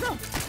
No!